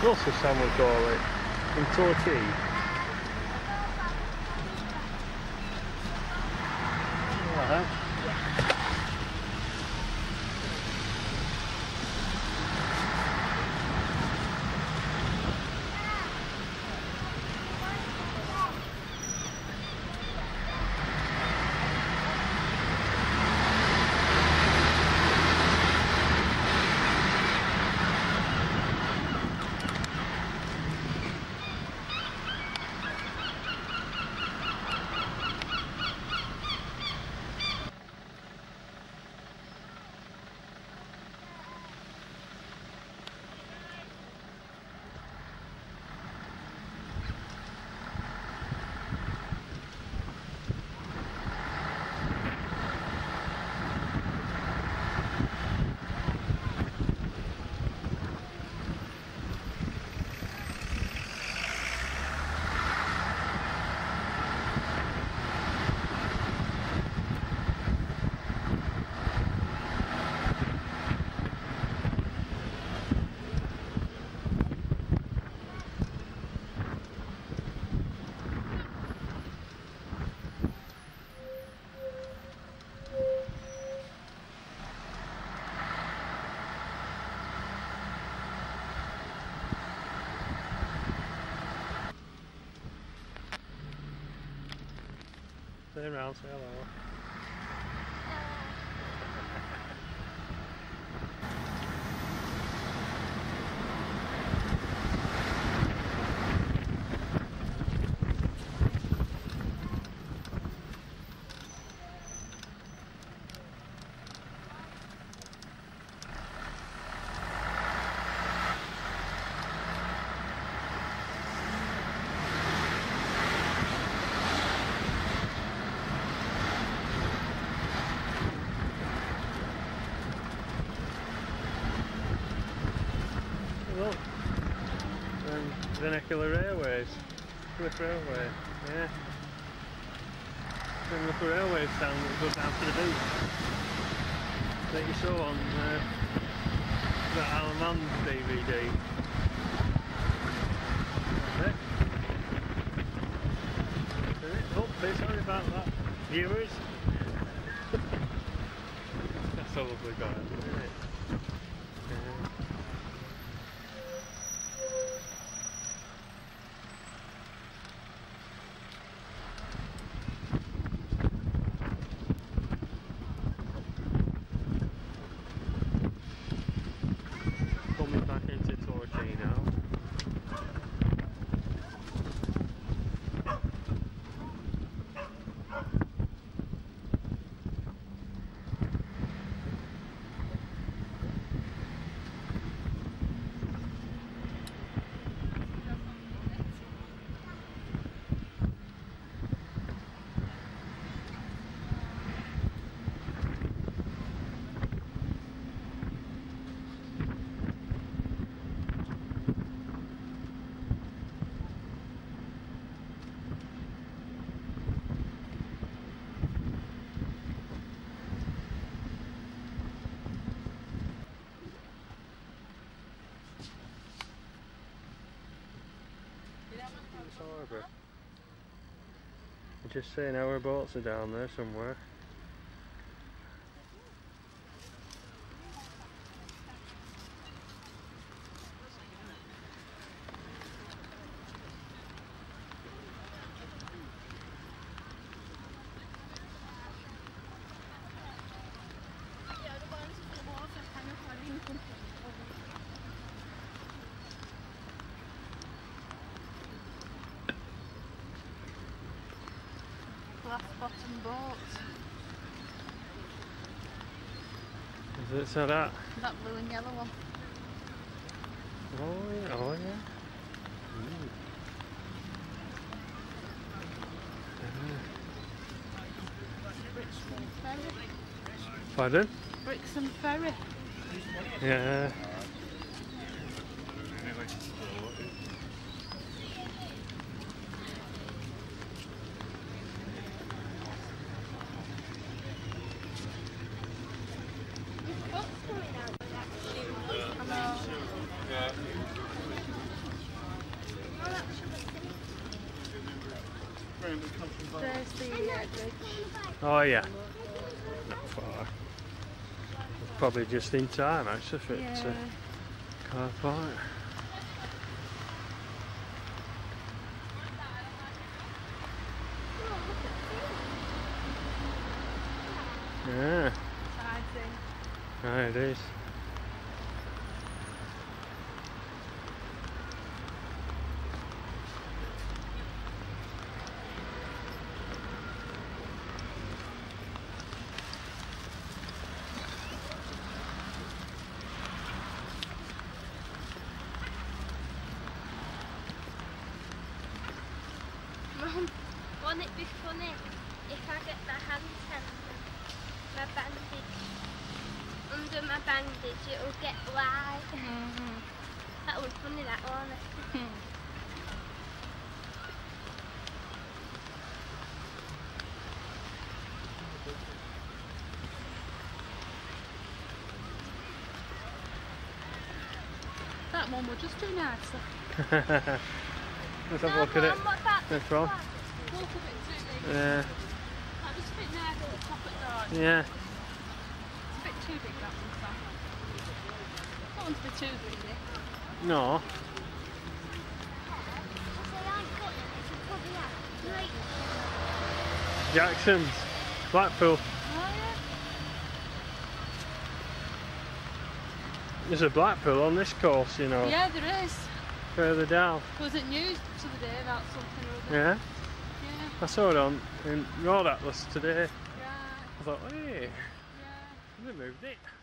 Sam we call it. In Torquay. Turn around, say hello. Funicular Railways, Plymouth Railway, yeah. Plymouth Railways down that goes down to the beach that you saw on uh, that Alan DVD. Oh, sorry about that, viewers. That's a lovely guy, isn't it? Yeah. coming back into Torquay now. It's harbour. I'm just saying our boats are down there somewhere. Glass bottom boat. Is it so that? That blue and yellow one. Oh yeah, oh yeah. Ooh. Ferry. Pardon? Brixham Ferry. Yeah. Boat's coming out actually. I know. Train that comes from Bath. There's the uh, bridge. Oh yeah. Not far. Probably just in time actually for it Yeah. to car park. Yeah, Side thing. ah, it is. Won't it be funny if I get my hand tender, my bandage, under my bandage it'll get wide. Mm-hmm. That would be funny that won't it? That one would just do nicely. Let's have a No, look at it. Mum, what about This this one? One? Walk a bit too big. Yeah, That just a bit nice at the top at the yeah. It's a bit too big that one. That one's a bit too big. is it? No, They aren't good, it's a probably have great Jackson's, Blackpool. Oh yeah. There's a Blackpool on this course, you know, Yeah, there is. further down. Was it news to the day about something or other? Yeah. I saw it on in Road Atlas today. Right. I thought, hey, Yeah. they moved it. Something on news